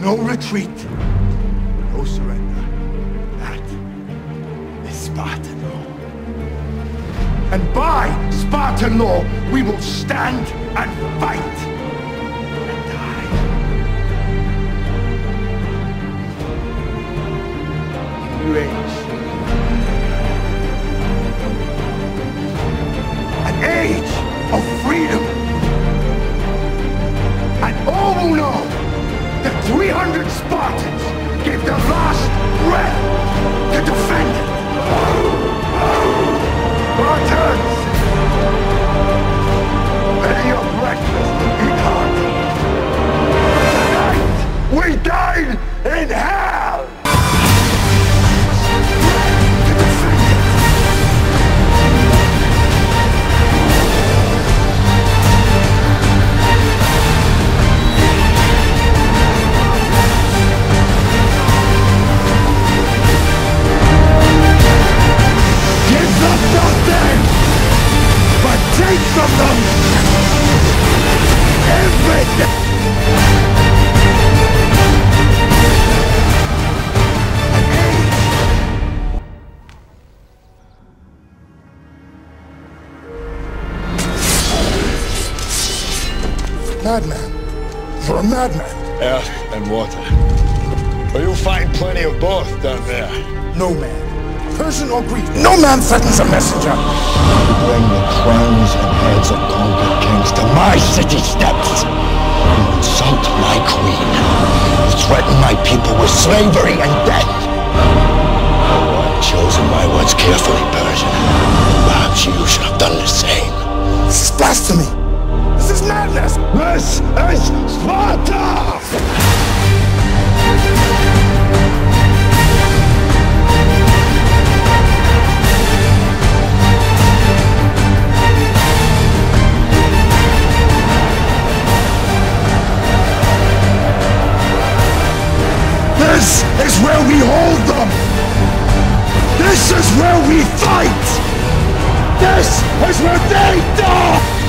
no retreat, no surrender. That is Spartan law. And by Spartan law, we will stand and fight and die. New age. Their last breath from them everything. Madman. You're a madman. Air and water. But you'll find plenty of both down there. No man. Persian or Greek. No man threatens a messenger. My city steps. You insult my queen. You threaten my people with slavery and death. Oh, I've chosen is where we hold them! This is where we fight! This is where they die!